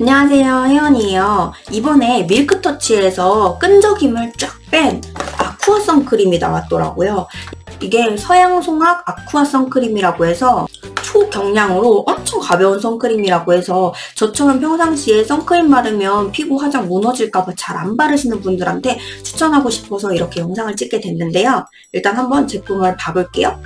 안녕하세요 혜연이에요. 이번에 밀크터치에서 끈적임을 쫙 뺀 아쿠아 선크림이 나왔더라고요. 이게 서양 송악 아쿠아 선크림이라고 해서 초경량으로 엄청 가벼운 선크림이라고 해서 저처럼 평상시에 선크림 바르면 피부 화장 무너질까봐 잘 안 바르시는 분들한테 추천하고 싶어서 이렇게 영상을 찍게 됐는데요. 일단 한번 제품을 봐볼게요.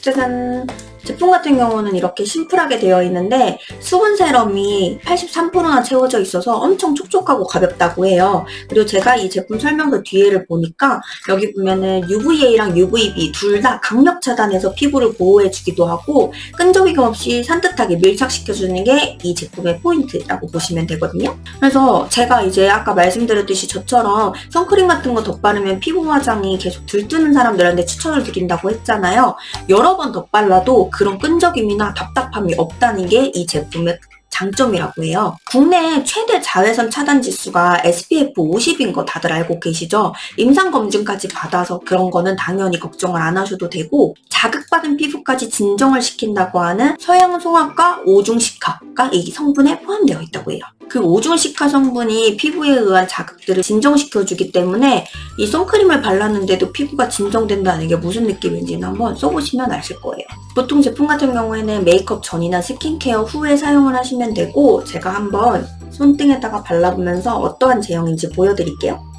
짜잔 제품 같은 경우는 이렇게 심플하게 되어 있는데 수분 세럼이 83%나 채워져 있어서 엄청 촉촉하고 가볍다고 해요. 그리고 제가 이 제품 설명서 뒤에를 보니까 여기 보면은 UVA랑 UVB 둘 다 강력 차단해서 피부를 보호해주기도 하고 끈적이감 없이 산뜻하게 밀착시켜주는 게 이 제품의 포인트라고 보시면 되거든요. 그래서 제가 이제 아까 말씀드렸듯이 저처럼 선크림 같은 거 덧바르면 피부 화장이 계속 들뜨는 사람들한테 추천을 드린다고 했잖아요. 여러 번 덧발라도 그런 끈적임이나 답답함이 없다는 게 이 제품의 장점이라고 해요. 국내 최대 자외선 차단 지수가 SPF 50인 거 다들 알고 계시죠? 임상 검진까지 받아서 그런 거는 당연히 걱정을 안 하셔도 되고 자극받은 피부까지 진정을 시킨다고 하는 서양 송합과 오중식화가 이 성분에 포함되어 있다고 해요. 그 오중식화 성분이 피부에 의한 자극들을 진정시켜주기 때문에 이 선크림을 발랐는데도 피부가 진정된다는 게 무슨 느낌인지는 한번 써보시면 아실 거예요. 보통 제품 같은 경우에는 메이크업 전이나 스킨케어 후에 사용을 하시면 되고 제가 한번 손등에다가 발라보면서 어떠한 제형인지 보여드릴게요.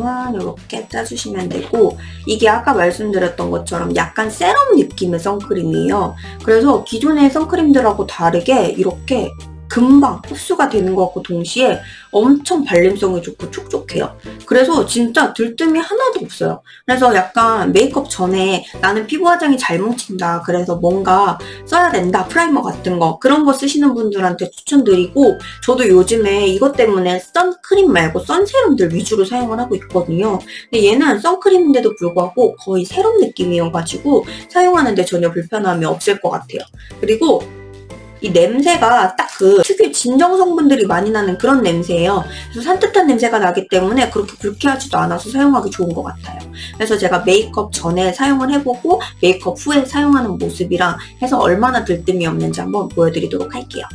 부분 이렇게 짜주시면 되고 이게 아까 말씀드렸던 것처럼 약간 세럼 느낌의 선크림이에요. 그래서 기존의 선크림들하고 다르게 이렇게 금방 흡수가 되는 것 같고 동시에 엄청 발림성이 좋고 촉촉해요. 그래서 진짜 들뜸이 하나도 없어요. 그래서 약간 메이크업 전에 나는 피부 화장이 잘 뭉친다. 그래서 뭔가 써야 된다. primer 같은 거. 그런 거 쓰시는 분들한테 추천드리고 저도 요즘에 이것 때문에 선크림 말고 sun serum들 위주로 사용을 하고 있거든요. 근데 얘는 선크림인데도 불구하고 거의 세럼 느낌이어가지고 사용하는데 전혀 불편함이 없을 것 같아요. 그리고 이 냄새가 딱 그 특유의 진정 성분들이 많이 나는 그런 냄새예요. 그래서 산뜻한 냄새가 나기 때문에 그렇게 불쾌하지도 않아서 사용하기 좋은 것 같아요. 그래서 제가 메이크업 전에 사용을 해보고 메이크업 후에 사용하는 모습이랑 해서 얼마나 들뜸이 없는지 한번 보여드리도록 할게요.